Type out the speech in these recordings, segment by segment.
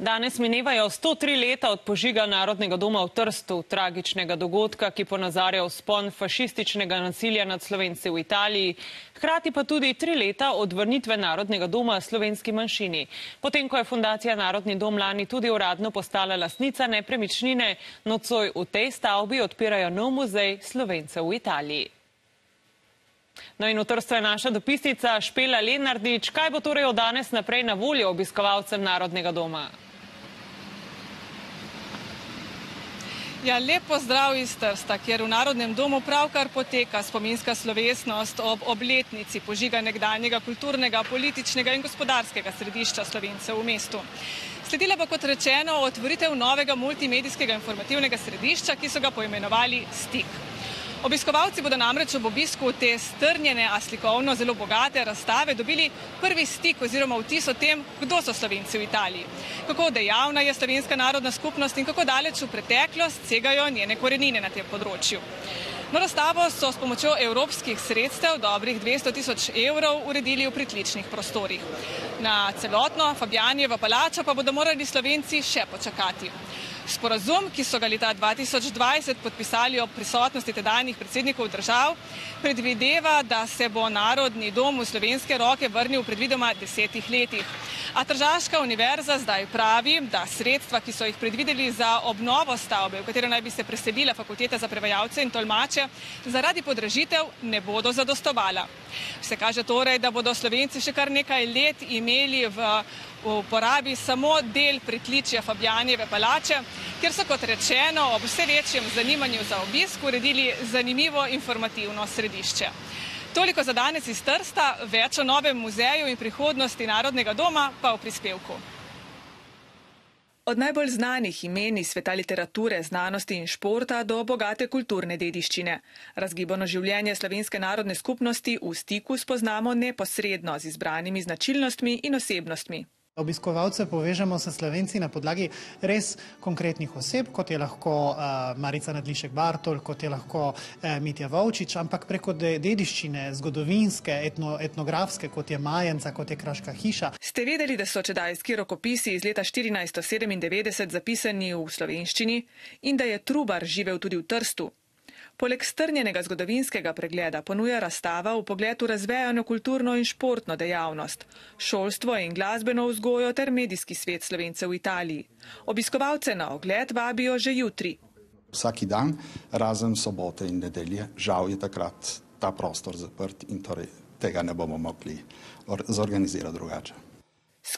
Danes minevajo 103 leta od požiga Narodnega doma v Trstu, tragičnega dogodka, ki ponazarja vzpon fašističnega nasilja nad Slovenci v Italiji, hkrati pa tudi tri leta od vrnitve Narodnega doma slovenski manjšini. Potem, ko je fundacija Narodni dom lani tudi uradno postala lasnica nepremičnine, nocoj v tej stavbi odpirajo nov muzej Slovencev v Italiji. No in v Trstu je naša dopisnica Špela Lenardič. Kaj bo torej od danes naprej na voljo obiskovalcem Narodnega doma? Ja, lep pozdrav iz Trsta, kjer v Narodnem domu pravkar poteka spominska slovesnost ob obletnici požiga nekdanjega kulturnega, političnega in gospodarskega središča Slovencev v mestu. Sledila bo kot rečeno otvoritev novega multimedijskega informativnega središča, ki so ga poimenovali STIK. Obiskovalci bodo namreč ob obisku te strnjene, a slikovno zelo bogate razstave dobili prvi stik oziroma vtis o tem, kdo so slovenci v Italiji, kako dejavna je slovenska narodna skupnost in kako daleč v preteklost segajo njene korenine na tem področju. No, razstavo so s pomočjo evropskih sredstev, dobrih 200 tisoč evrov, uredili v pritličnih prostorih. Na celotno Fabjanjevo palačo pa bodo morali slovenci še počakati. Sporazum, ki so ga leta 2020 podpisali ob prisotnosti tedanjih predsednikov držav, predvideva, da se bo Narodni dom v slovenske roke vrnil v predvidoma desetih letih. A Tržaška univerza zdaj pravi, da sredstva, ki so jih predvideli za obnovo stavbe, v katero naj bi se preselila fakulteta za prevajalce in tolmače, zaradi podražitev ne bodo zadostovala. Vse kaže torej, da bodo slovenci še kar nekaj let imeli v uporabi samo del pritličja Fabjanjeve palače, kjer so kot rečeno ob vse večjem zanimanju za obisk uredili zanimivo informativno središče. Toliko za danes iz Trsta, več o novem muzeju in prihodnosti Narodnega doma pa v prispevku. Od najbolj znanih imen iz sveta literature, znanosti in športa do bogate kulturne dediščine. Razgibano življenje slovenske narodne skupnosti v stiku spoznamo neposredno z izbranimi značilnostmi in osebnostmi. Obiskovalce povežemo s slovenci na podlagi res konkretnih oseb, kot je lahko uh, Marica Nadlišek Bartol, kot je lahko uh, Mitja Vovčič, ampak preko dediščine, zgodovinske, etno, etnografske, kot je Majenca, kot je Kraška hiša. Ste vedeli, da so čedajski rokopisi iz leta 1497 zapisani v slovenščini in da je Trubar živel tudi v Trstu? Poleg strnjenega zgodovinskega pregleda ponuja razstava v pogledu razvejano kulturno in športno dejavnost, šolstvo in glasbeno vzgojo ter medijski svet slovencev v Italiji. Obiskovalce na ogled vabijo že jutri. Vsaki dan, razen sobote in nedelje, žal je takrat ta prostor zaprt in torej tega ne bomo mogli zorganizirati drugače.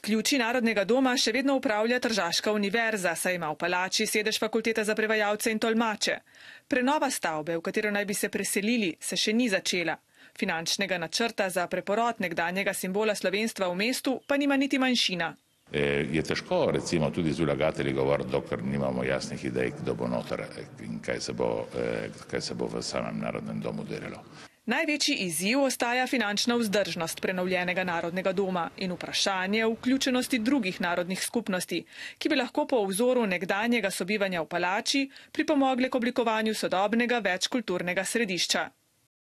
Ključi Narodnega doma še vedno upravlja Tržaška univerza, saj ima v palači sedež fakulteta za prevajalce in tolmače. Prenova stavbe, v katero naj bi se preselili, se še ni začela. Finančnega načrta za preporod nekdanjega simbola slovenstva v mestu pa nima niti manjšina. E, je težko recimo tudi z vlagatelji govoriti, dokler nimamo jasnih idej, kdo bo noter in kaj se bo, e, kaj se bo v samem narodnem domu delalo. Največji izziv ostaja finančna vzdržnost prenovljenega narodnega doma in vprašanje vključenosti drugih narodnih skupnosti, ki bi lahko po vzoru nekdanjega sobivanja v palači pripomogli k oblikovanju sodobnega večkulturnega središča.